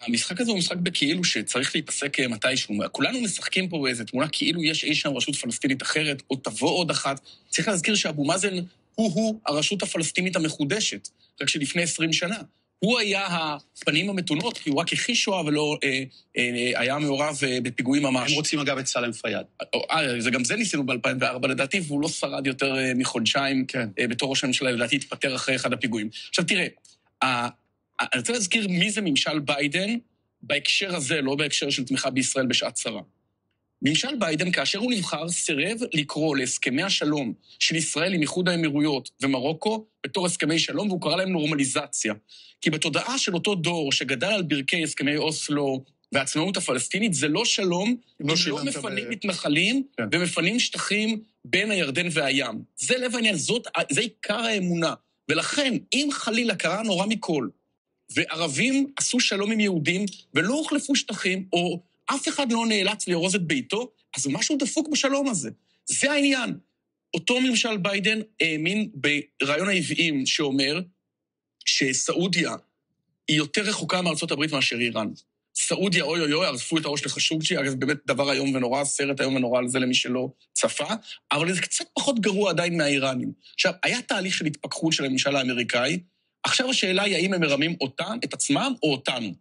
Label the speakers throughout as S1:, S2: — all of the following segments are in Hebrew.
S1: המשחק הזה הוא משחק בכאילו שצריך להיפסק מתישהו. כולנו משחקים פה באיזה תמונה כאילו יש אי שם רשות פלסטינית אחרת, או תבוא עוד אחת. צריך להזכיר שאבו מאזן הוא-הוא הרשות הפלסטינית המחודשת, רק שלפני 20 שנה. הוא היה הפנים המתונות, כי הוא רק הכחיש שואה ולא אה, אה, היה מעורב אה, בפיגועים ממש.
S2: הם רוצים אגב את סלאם פיאד.
S1: אה, גם זה ניסינו ב-2004 לדעתי, והוא לא שרד יותר אה, מחודשיים
S2: כן.
S1: אה, בתור ראש הממשלה, לדעתי התפטר אחרי אחד הפיגועים. עכשיו תראה, אה, אני רוצה להזכיר מי זה ממשל ביידן בהקשר הזה, לא בהקשר של תמיכה בישראל בשעת צרה. ממשל ביידן, כאשר הוא נבחר, סירב לקרוא להסכמי השלום של ישראל עם איחוד האמירויות ומרוקו בתור הסכמי שלום, והוא קרא להם נורמליזציה. כי בתודעה של אותו דור שגדל על ברכי הסכמי אוסלו והעצמאות הפלסטינית, זה לא שלום,
S2: לא
S1: אם לא
S2: שילמת
S1: מפנים
S2: ב-
S1: מתנחלים
S2: כן.
S1: ומפנים שטחים בין הירדן והים. זה לב העניין, זאת, זה עיקר האמונה. ולכן, אם חלילה קרה הנורא מכל, וערבים עשו שלום עם יהודים ולא הוחלפו שטחים, או אף אחד לא נאלץ לארוז את ביתו, אז משהו דפוק בשלום הזה. זה העניין. אותו ממשל ביידן האמין ברעיון העוועים שאומר שסעודיה היא יותר רחוקה מארצות הברית מאשר איראן. סעודיה, אוי אוי אוי, ערפו את הראש לחשוקג'י, אגב, באמת דבר איום ונורא, סרט איום ונורא על זה למי שלא צפה, אבל זה קצת פחות גרוע עדיין מהאיראנים. עכשיו, היה תהליך של התפכחות של הממשל האמריקאי, עכשיו השאלה היא האם הם מרמים אותם, את עצמם, או אותנו.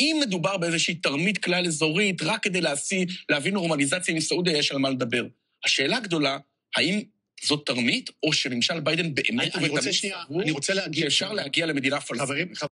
S1: אם מדובר באיזושהי תרמית כלל אזורית, רק כדי להשיא, להביא נורמליזציה עם סעודיה, יש על מה לדבר. השאלה הגדולה, האם זאת תרמית, או שממשל ביידן באמת
S2: אני רוצה שנייה, אני רוצה להגיד...
S1: שאפשר להגיע למדינה פלסטינית?